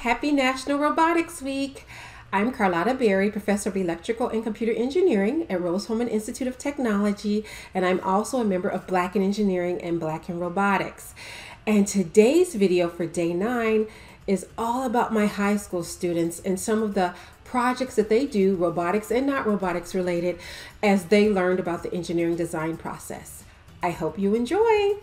happy National Robotics Week. I'm Carlotta Berry, Professor of Electrical and Computer Engineering at Rose-Hulman Institute of Technology, and I'm also a member of Black in Engineering and Black in Robotics. And today's video for day nine is all about my high school students and some of the projects that they do, robotics and not robotics related, as they learned about the engineering design process. I hope you enjoy.